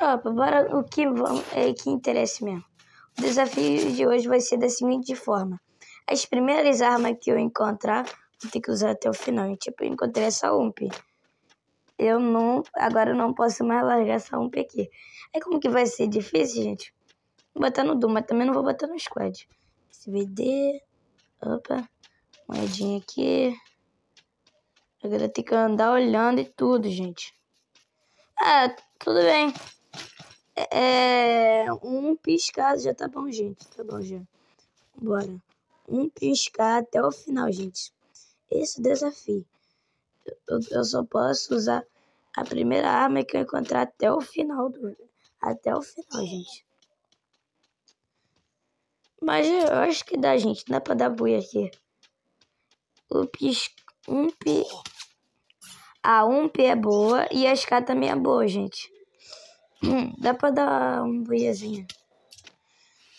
tropa, bora o que, vamos, é, que interessa mesmo. O desafio de hoje vai ser da seguinte forma. As primeiras armas que eu encontrar, vou ter que usar até o final. Tipo, eu encontrei essa UMP. Eu não... Agora eu não posso mais largar essa UMP aqui. Aí como que vai ser difícil, gente? Vou botar no Doom, mas também não vou botar no Squad. SVD... Opa. Moedinha aqui. Agora tem que andar olhando e tudo, gente. Ah, tudo bem. É, um piscar já tá bom, gente. Tá bom já. Bora. Um piscar até o final, gente. Esse é desafio. Eu, eu só posso usar a primeira arma que eu encontrar até o final do. Até o final, gente. Mas eu acho que dá, gente. Dá pra dar buia aqui. O pis... Um pi... A 1P é boa e a SK também é boa, gente. Hum, dá pra dar um buiazinho.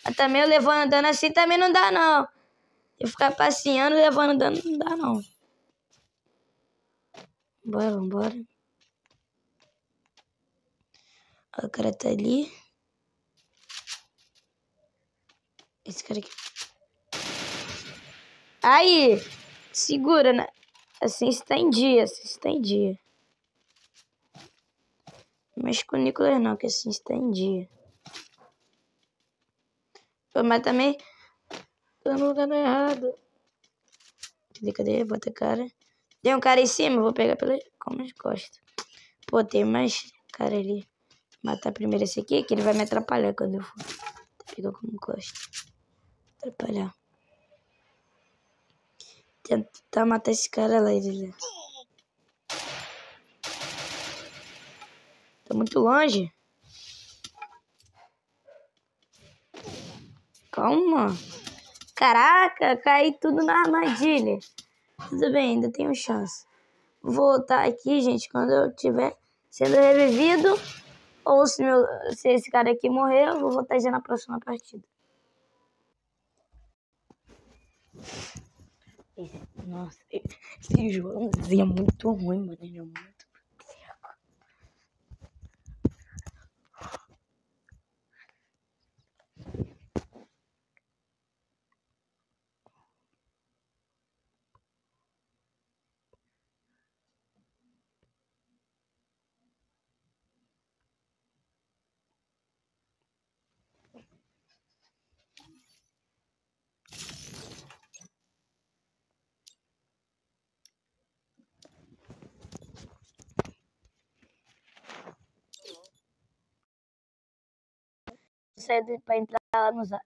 Mas também eu levando dano assim também não dá, não. Eu ficar passeando levando dano não dá, não. Bora, vambora. O cara tá ali. Esse cara aqui. Aí! Segura, né? Assim está em dia, assim está em dia. Mas com o Nicolas não, que assim está em dia. Pô, mas também tô no lugar errado. Cadê, cadê? Bota a cara. Tem um cara em cima, vou pegar pela como as costas. Pô, tem mais cara ali. Matar primeiro esse aqui, que ele vai me atrapalhar quando eu for. Pega como costa. Atrapalhar. Tentar matar esse cara lá, ele. Tá muito longe. Calma. Caraca, caí tudo na armadilha. Tudo bem, ainda tenho chance. Vou voltar aqui, gente, quando eu tiver sendo revivido. Ou se, meu, se esse cara aqui morrer, eu vou voltar já na próxima partida. Nossa, esse Joãozinho é muito ruim, mano. Sair para entrar lá no zap.